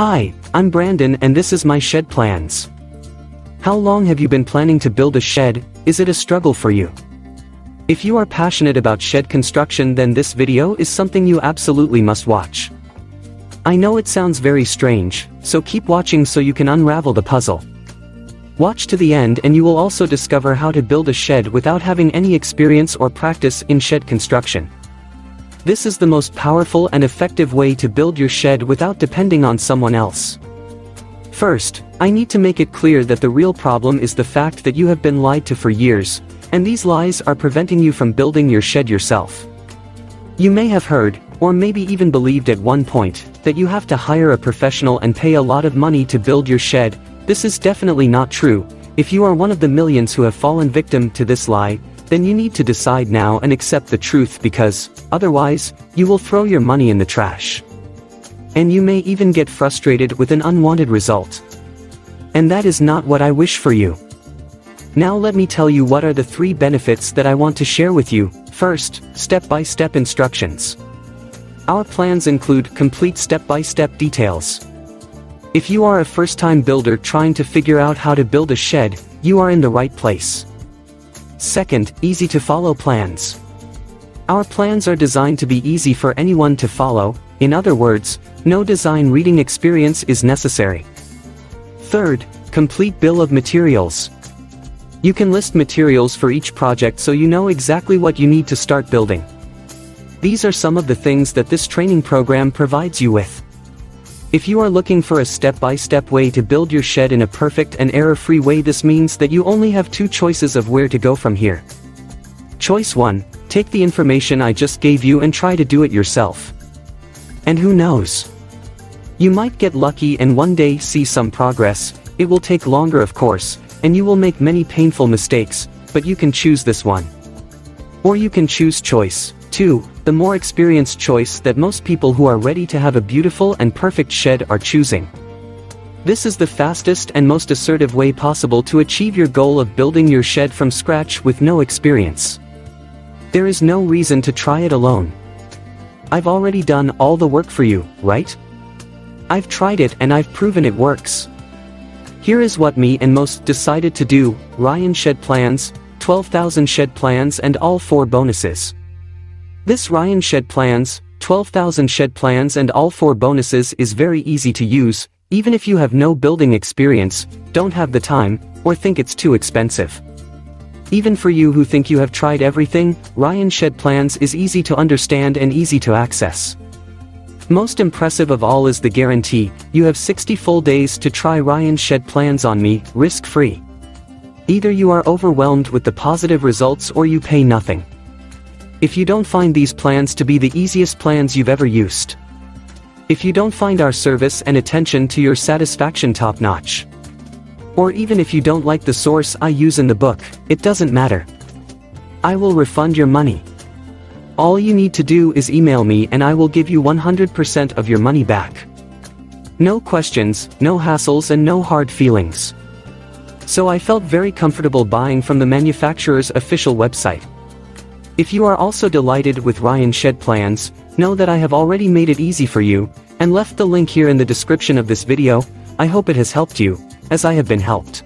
Hi, I'm Brandon and this is my shed plans. How long have you been planning to build a shed, is it a struggle for you? If you are passionate about shed construction then this video is something you absolutely must watch. I know it sounds very strange, so keep watching so you can unravel the puzzle. Watch to the end and you will also discover how to build a shed without having any experience or practice in shed construction. This is the most powerful and effective way to build your shed without depending on someone else. First, I need to make it clear that the real problem is the fact that you have been lied to for years, and these lies are preventing you from building your shed yourself. You may have heard, or maybe even believed at one point, that you have to hire a professional and pay a lot of money to build your shed, this is definitely not true, if you are one of the millions who have fallen victim to this lie, then you need to decide now and accept the truth because, otherwise, you will throw your money in the trash. And you may even get frustrated with an unwanted result. And that is not what I wish for you. Now let me tell you what are the three benefits that I want to share with you. First, step-by-step -step instructions. Our plans include complete step-by-step -step details. If you are a first-time builder trying to figure out how to build a shed, you are in the right place. Second, easy to follow plans. Our plans are designed to be easy for anyone to follow, in other words, no design reading experience is necessary. Third, complete bill of materials. You can list materials for each project so you know exactly what you need to start building. These are some of the things that this training program provides you with. If you are looking for a step-by-step -step way to build your shed in a perfect and error-free way this means that you only have two choices of where to go from here. Choice 1, take the information I just gave you and try to do it yourself. And who knows? You might get lucky and one day see some progress, it will take longer of course, and you will make many painful mistakes, but you can choose this one. Or you can choose choice 2, the more experienced choice that most people who are ready to have a beautiful and perfect shed are choosing. This is the fastest and most assertive way possible to achieve your goal of building your shed from scratch with no experience. There is no reason to try it alone. I've already done all the work for you, right? I've tried it and I've proven it works. Here is what me and most decided to do, Ryan Shed Plans, 12,000 Shed Plans and all 4 bonuses. This Ryan Shed Plans, 12,000 Shed Plans and all 4 bonuses is very easy to use, even if you have no building experience, don't have the time, or think it's too expensive. Even for you who think you have tried everything, Ryan Shed Plans is easy to understand and easy to access. Most impressive of all is the guarantee, you have 60 full days to try Ryan Shed Plans on me, risk-free. Either you are overwhelmed with the positive results or you pay nothing if you don't find these plans to be the easiest plans you've ever used. If you don't find our service and attention to your satisfaction top-notch. Or even if you don't like the source I use in the book, it doesn't matter. I will refund your money. All you need to do is email me and I will give you 100% of your money back. No questions, no hassles and no hard feelings. So I felt very comfortable buying from the manufacturer's official website. If you are also delighted with Ryan Shed plans, know that I have already made it easy for you, and left the link here in the description of this video, I hope it has helped you, as I have been helped.